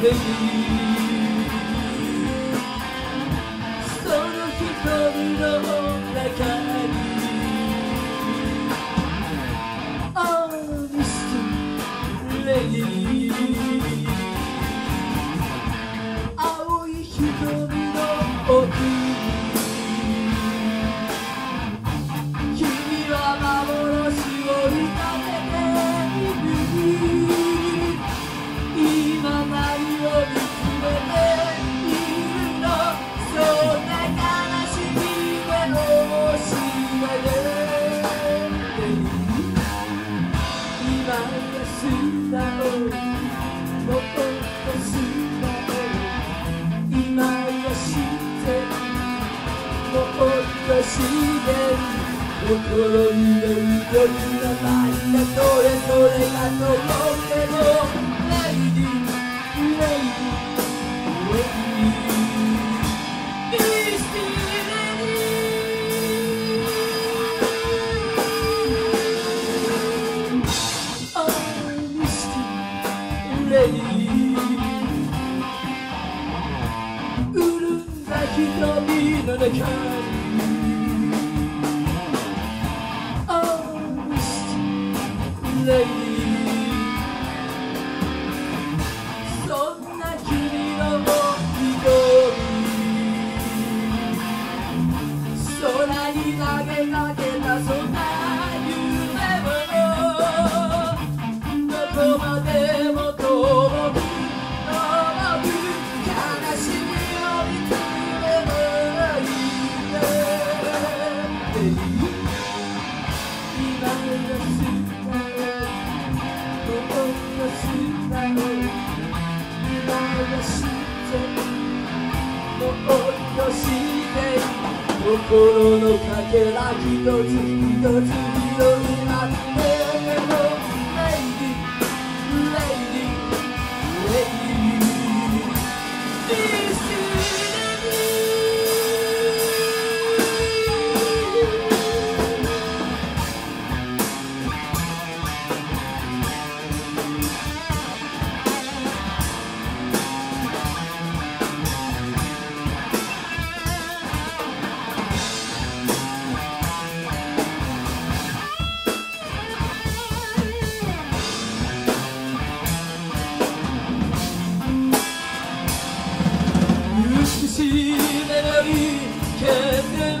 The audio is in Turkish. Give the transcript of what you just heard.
Deus. sigue Otro día y volviendo la torre, lady, lady, lady. Ürün belki de bir öne 心のかけら一つ一つ拾い集って köprü